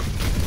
on.